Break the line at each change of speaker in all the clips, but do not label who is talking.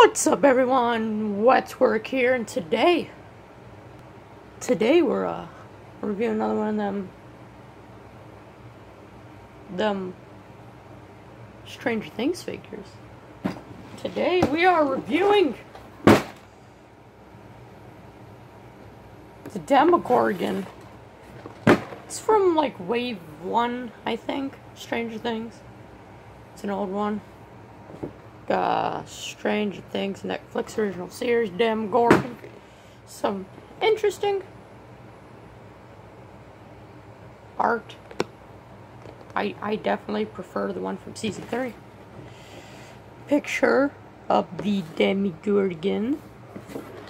What's up everyone? What's work here and today today we're uh reviewing another one of them them Stranger Things figures. Today we are reviewing the Demogorgon. It's from like wave one, I think, Stranger Things. It's an old one uh, Stranger Things Netflix original series, Demogorgon. Some interesting art. I, I definitely prefer the one from season 3. Picture of the Demogorgon.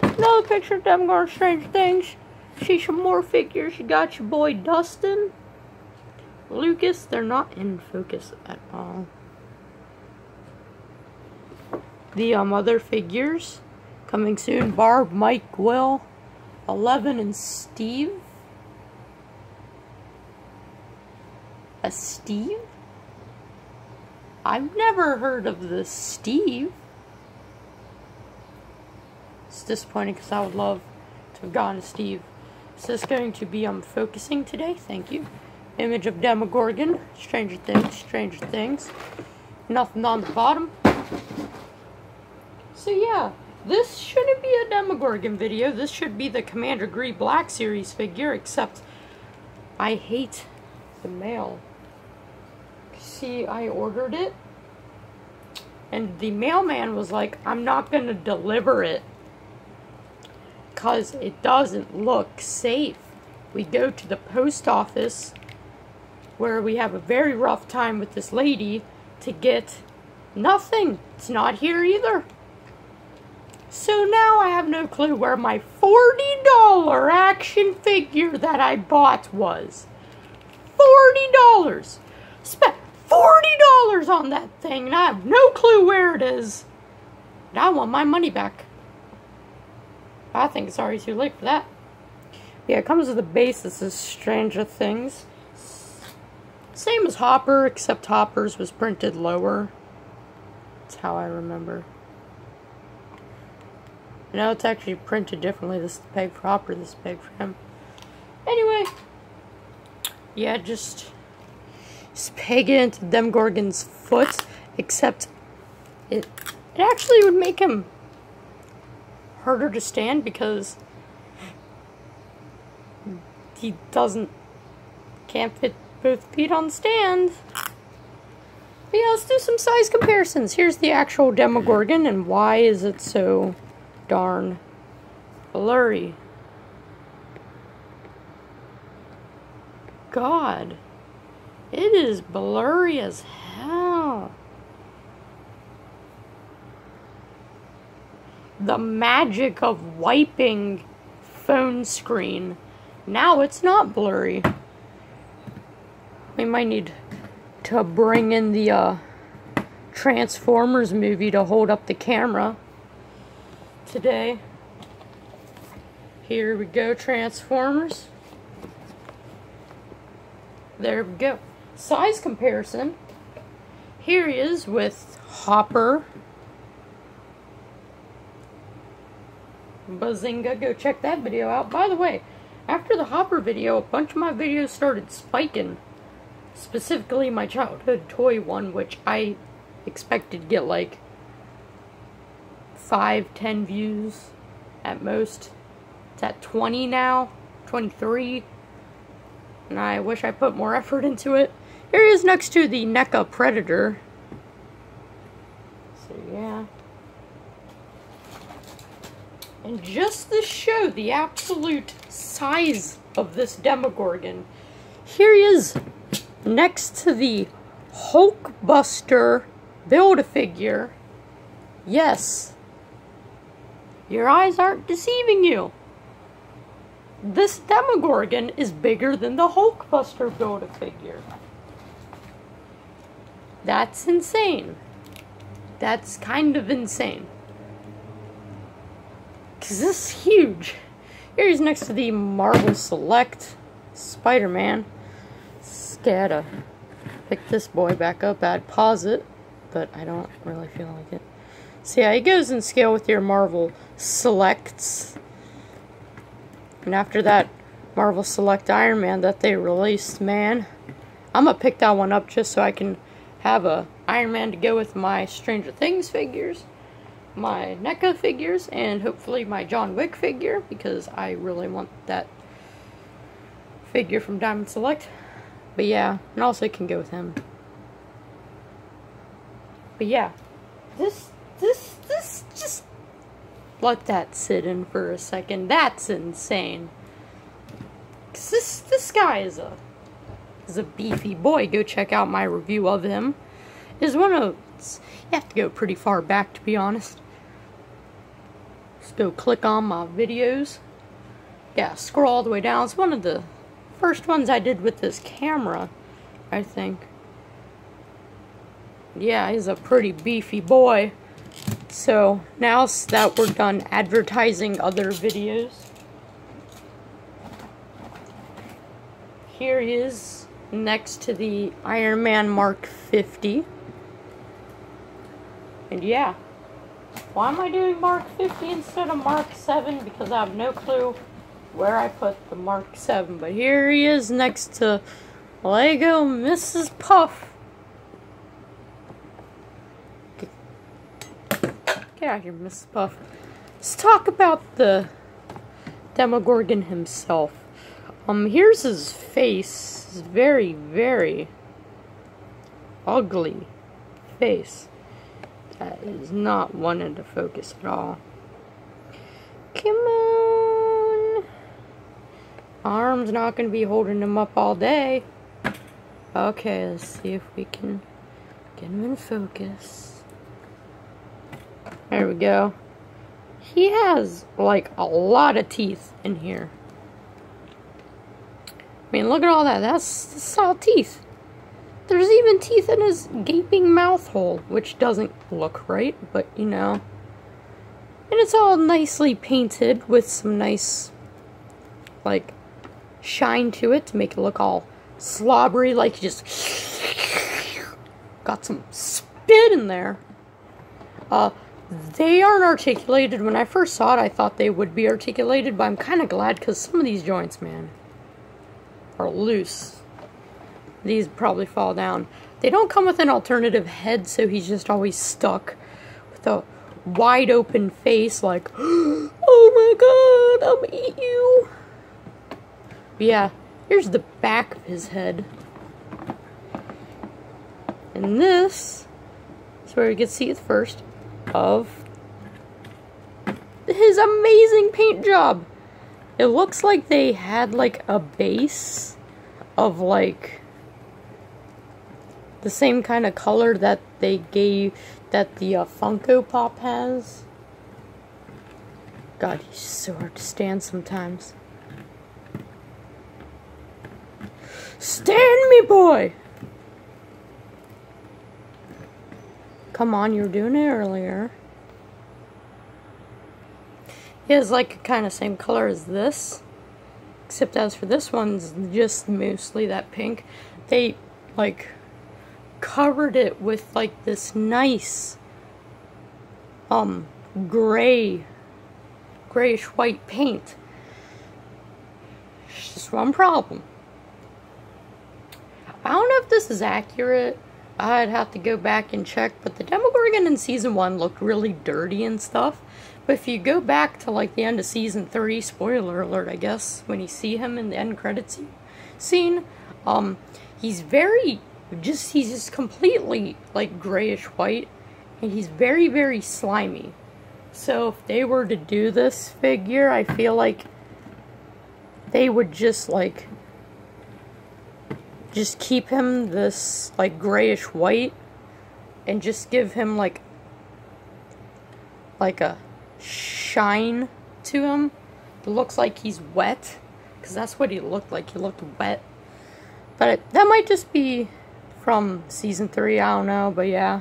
Another picture of Demogorgon Stranger Things. See some more figures. You got your boy Dustin. Lucas, they're not in focus at all the um, other figures coming soon. Barb, Mike, Will, Eleven, and Steve. A Steve? I've never heard of the Steve. It's disappointing because I would love to have gotten Steve. Is this going to be um focusing today? Thank you. Image of Demogorgon, Stranger Things, Stranger Things. Nothing on the bottom. So yeah, this shouldn't be a Demogorgon video. This should be the Commander Gree Black Series figure, except I hate the mail. See, I ordered it, and the mailman was like, I'm not going to deliver it because it doesn't look safe. We go to the post office where we have a very rough time with this lady to get nothing. It's not here either. So now I have no clue where my $40 action figure that I bought was. $40! Spent $40 on that thing and I have no clue where it is. And I want my money back. I think it's already too late for that. Yeah, it comes with a base that says Stranger Things. Same as Hopper, except Hopper's was printed lower. That's how I remember. Now it's actually printed differently. This is the peg for Hopper, this is the peg for him. Anyway, yeah, just, just peg it into Demogorgon's foot, except it, it actually would make him harder to stand because he doesn't, can't fit both feet on the stand. But yeah, let's do some size comparisons. Here's the actual Demogorgon, and why is it so darn blurry. God, it is blurry as hell. The magic of wiping phone screen. Now it's not blurry. We might need to bring in the uh, Transformers movie to hold up the camera today. Here we go, Transformers. There we go. Size comparison. Here he is with Hopper. Bazinga, go check that video out. By the way, after the Hopper video, a bunch of my videos started spiking. Specifically my childhood toy one, which I expected to get like five, ten views at most. It's at 20 now, 23. And I wish I put more effort into it. Here he is next to the NECA Predator. So yeah. And just to show the absolute size of this Demogorgon, here he is next to the Hulkbuster Build-A-Figure. Yes, your eyes aren't deceiving you. This Demogorgon is bigger than the Hulkbuster Build-A-Figure. That's insane. That's kind of insane. Because this is huge. Here he's next to the Marvel Select Spider-Man. Gotta pick this boy back up. I'd pause it, but I don't really feel like it. So yeah, it goes in scale with your Marvel Selects. And after that Marvel Select Iron Man that they released, man, I'm gonna pick that one up just so I can have a Iron Man to go with my Stranger Things figures, my NECA figures, and hopefully my John Wick figure because I really want that figure from Diamond Select. But yeah, and also it can go with him. But yeah, this, this, let that sit in for a second. That's insane. Cause this, this guy is a, is a beefy boy. Go check out my review of him. Is one of, you have to go pretty far back to be honest. Just go click on my videos. Yeah, scroll all the way down. It's one of the first ones I did with this camera, I think. Yeah, he's a pretty beefy boy. So, now that we're done advertising other videos, here he is next to the Iron Man Mark 50. And yeah, why am I doing Mark 50 instead of Mark 7? Because I have no clue where I put the Mark 7. But here he is next to Lego Mrs. Puff. Get out here, Mrs. Puff. Let's talk about the Demogorgon himself. Um, here's his face. His very, very ugly face. That is not wanted to focus at all. Come on. Arm's not going to be holding him up all day. Okay, let's see if we can get him in focus. There we go. He has, like, a lot of teeth in here. I mean, look at all that. That's, that's all teeth. There's even teeth in his gaping mouth hole, which doesn't look right, but, you know. And it's all nicely painted with some nice, like, shine to it to make it look all slobbery, like you just got some spit in there. Uh, they aren't articulated. When I first saw it, I thought they would be articulated, but I'm kind of glad because some of these joints, man, are loose. These probably fall down. They don't come with an alternative head, so he's just always stuck with a wide open face like, oh my god, I'm gonna eat you. But yeah, here's the back of his head. And this is where we get to see it first of his amazing paint job. It looks like they had like a base of like the same kind of color that they gave that the uh, Funko Pop has. God, he's so hard to stand sometimes. Stand me, boy! Come on, you were doing it earlier. He has like kind of same color as this. Except as for this one's just mostly that pink. They like covered it with like this nice um gray grayish white paint. It's just one problem. I don't know if this is accurate I'd have to go back and check, but the Demogorgon in season one looked really dirty and stuff. But if you go back to like the end of season three, spoiler alert, I guess, when you see him in the end credits scene, um, he's very just he's just completely like grayish white, and he's very very slimy. So if they were to do this figure, I feel like they would just like just keep him this like grayish white and just give him like like a shine to him. It looks like he's wet because that's what he looked like. He looked wet. But it, that might just be from season 3, I don't know, but yeah.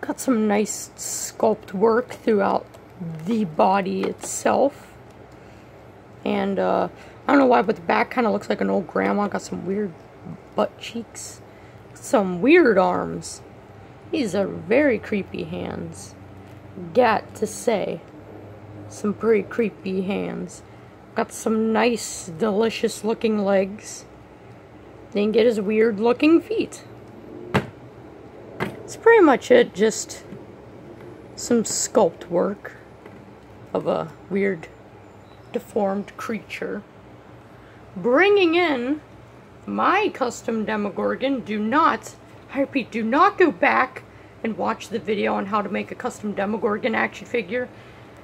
Got some nice sculpt work throughout the body itself. And uh I don't know why, but the back kind of looks like an old grandma. Got some weird butt cheeks. Some weird arms. These are very creepy hands. Got to say. Some pretty creepy hands. Got some nice, delicious looking legs. Then get his weird looking feet. It's pretty much it, just some sculpt work of a weird, deformed creature. Bringing in my custom Demogorgon, do not, I repeat, do not go back and watch the video on how to make a custom Demogorgon action figure.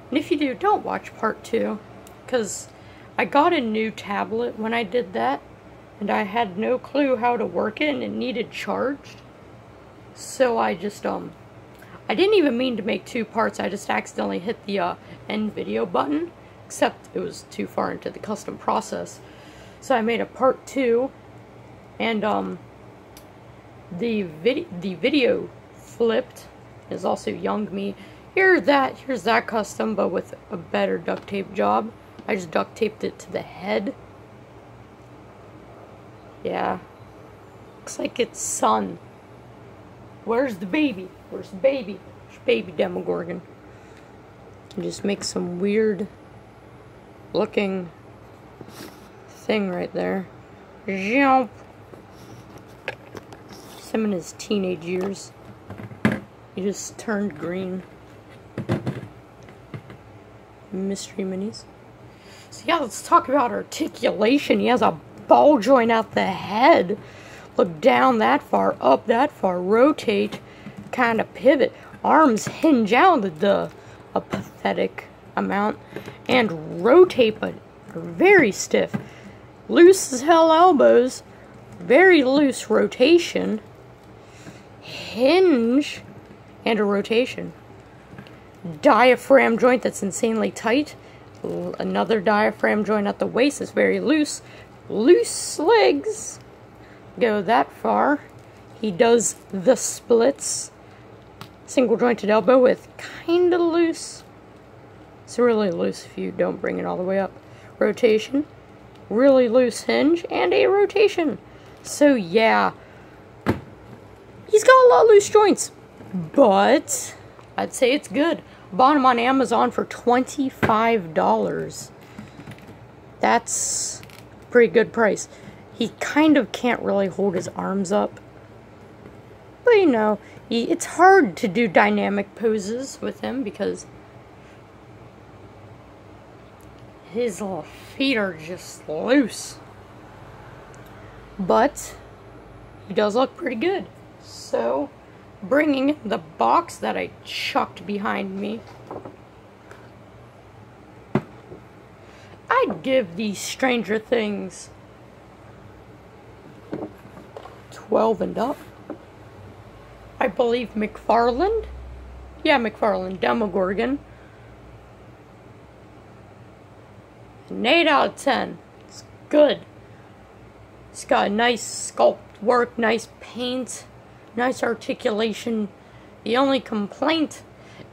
And if you do, don't watch part two, because I got a new tablet when I did that, and I had no clue how to work it, and it needed charged. So I just, um, I didn't even mean to make two parts, I just accidentally hit the uh, end video button, except it was too far into the custom process. So I made a part two, and um, the, vid the video flipped is also Young Me. Here's that, here's that custom, but with a better duct tape job. I just duct taped it to the head. Yeah. Looks like it's sun. Where's the baby? Where's the baby? Where's baby Demogorgon? Just make some weird looking thing right there. Jump. Him in his teenage years. He just turned green. Mystery minis. So yeah, let's talk about articulation. He has a ball joint out the head. Look down that far, up that far, rotate, kind of pivot. Arms hinge out the a pathetic amount and rotate, but very stiff. Loose as hell elbows, very loose rotation, hinge, and a rotation. Diaphragm joint that's insanely tight. Another diaphragm joint at the waist is very loose. Loose legs go that far. He does the splits. Single jointed elbow with kind of loose. It's really loose if you don't bring it all the way up. Rotation. Really loose hinge and a rotation. So yeah. He's got a lot of loose joints. But I'd say it's good. Bought him on Amazon for $25. That's pretty good price. He kind of can't really hold his arms up. But you know, he, it's hard to do dynamic poses with him because his feet are just loose. But he does look pretty good. So, bringing the box that I chucked behind me, I'd give these Stranger Things 12 and up. I believe McFarlane? Yeah, McFarlane, Demogorgon. An 8 out of 10. It's good. It's got nice sculpt work, nice paint, nice articulation. The only complaint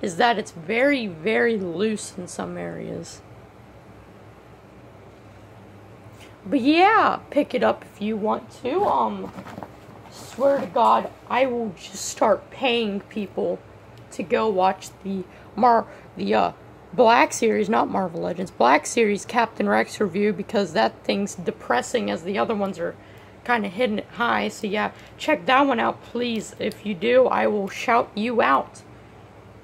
is that it's very, very loose in some areas. But yeah, pick it up if you want to. Um, swear to God, I will just start paying people to go watch the Mar the uh Black Series, not Marvel Legends, Black Series Captain Rex review because that thing's depressing as the other ones are kind of it high. So yeah, check that one out, please. If you do, I will shout you out.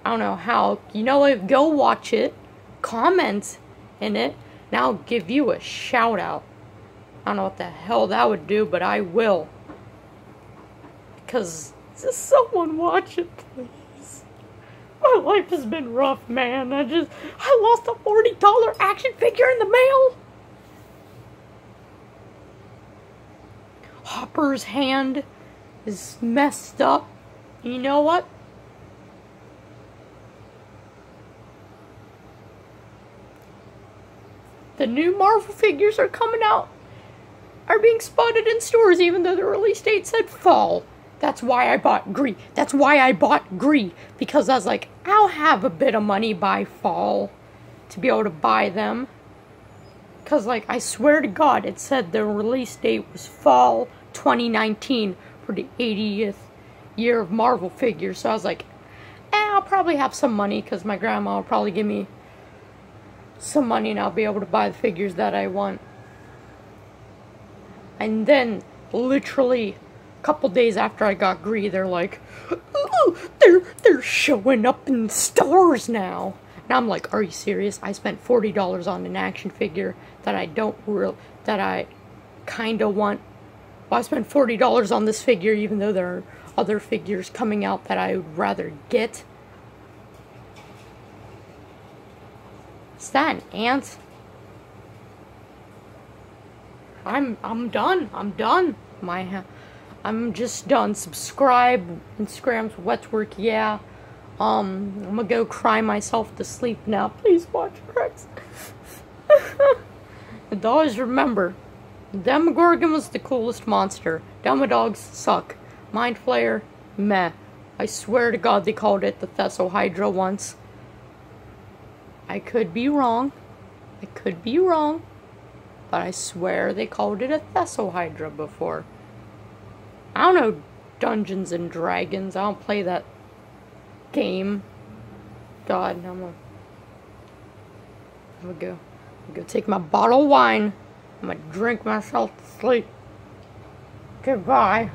I don't know how. You know, if go watch it, comment in it, and I'll give you a shout out. I don't know what the hell that would do, but I will. Because just someone watch it, please. My life has been rough, man. I just, I lost a $40 action figure in the mail. Hopper's hand is messed up. You know what? The new Marvel figures are coming out are being spotted in stores even though the release date said fall. That's why I bought Gree. That's why I bought Gree. Because I was like, I'll have a bit of money by fall to be able to buy them. Because, like, I swear to God, it said the release date was fall 2019 for the 80th year of Marvel figures, so I was like, eh, I'll probably have some money because my grandma will probably give me some money and I'll be able to buy the figures that I want. And then, literally, couple days after I got Gree, they're like, oh, they're, they're showing up in stores now. And I'm like, are you serious? I spent $40 on an action figure that I don't real that I kind of want. Well, I spent $40 on this figure even though there are other figures coming out that I would rather get. Is that an ant? I'm I'm done. I'm done. My I'm just done. Subscribe. Instagram's wet work. Yeah. Um, I'm gonna go cry myself to sleep now. Please watch Rex. and always remember, Demogorgon was the coolest monster. Demodogs suck. Mind Flayer, meh. I swear to God they called it the Thessalhydra once. I could be wrong. I could be wrong. But I swear they called it a Thessalhydra before. I don't know Dungeons and Dragons. I don't play that game. God, I'm gonna, I'm gonna go. I'm gonna go take my bottle of wine. I'm gonna drink myself to sleep. Goodbye.